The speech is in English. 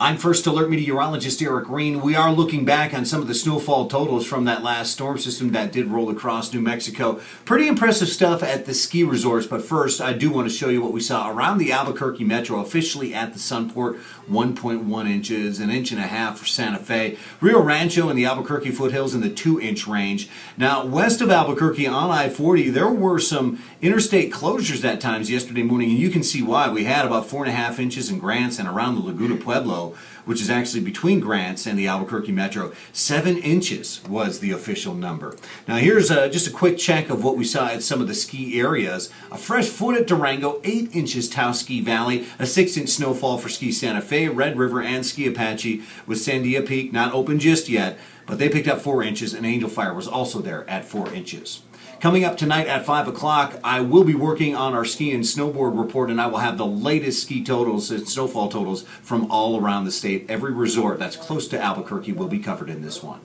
I'm First Alert Meteorologist Eric Green. We are looking back on some of the snowfall totals from that last storm system that did roll across New Mexico. Pretty impressive stuff at the ski resorts, but first I do want to show you what we saw around the Albuquerque Metro, officially at the Sunport, 1.1 inches, an inch and a half for Santa Fe. Rio Rancho and the Albuquerque foothills in the 2 inch range. Now, west of Albuquerque on I 40, there were some interstate closures at times yesterday morning, and you can see why. We had about 4.5 inches in Grants and around the Laguna Pueblo which is actually between Grants and the Albuquerque Metro. Seven inches was the official number. Now here's uh, just a quick check of what we saw at some of the ski areas. A fresh foot at Durango, eight inches Taos Ski Valley, a six inch snowfall for Ski Santa Fe, Red River, and Ski Apache with Sandia Peak not open just yet, but they picked up four inches and Angel Fire was also there at four inches. Coming up tonight at 5 o'clock, I will be working on our ski and snowboard report, and I will have the latest ski totals and snowfall totals from all around the state. Every resort that's close to Albuquerque will be covered in this one.